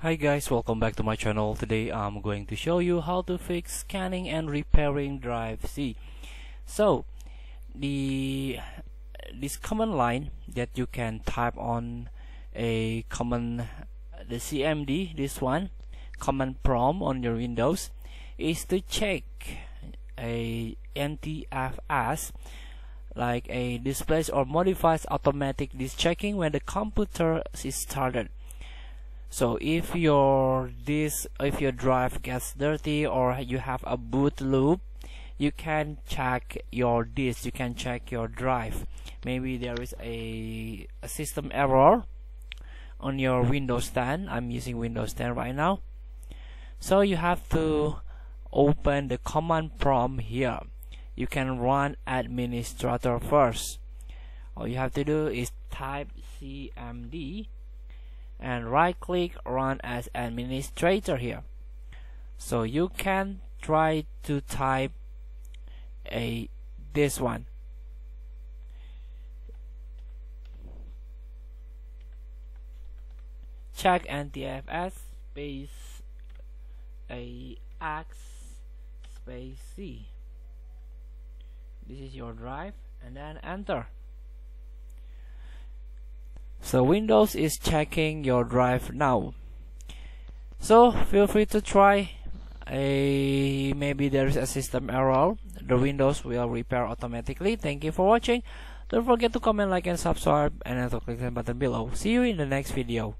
Hi guys, welcome back to my channel. Today I'm going to show you how to fix scanning and repairing drive C. So, the this command line that you can type on a command the CMD this one command prompt on your Windows is to check a NTFS like a displays or modifies automatic disk checking when the computer is started so if your this if your drive gets dirty or you have a boot loop you can check your disk you can check your drive. Maybe there is a, a system error on your Windows 10 I'm using Windows 10 right now. So you have to open the command prompt here. You can run administrator first. All you have to do is type cmd and right click run as administrator here. So you can try to type a this one. Check NTFS space a X space C. This is your drive and then enter so Windows is checking your drive now. So feel free to try a maybe there is a system error. The Windows will repair automatically. Thank you for watching. Don't forget to comment like and subscribe and also click the button below. See you in the next video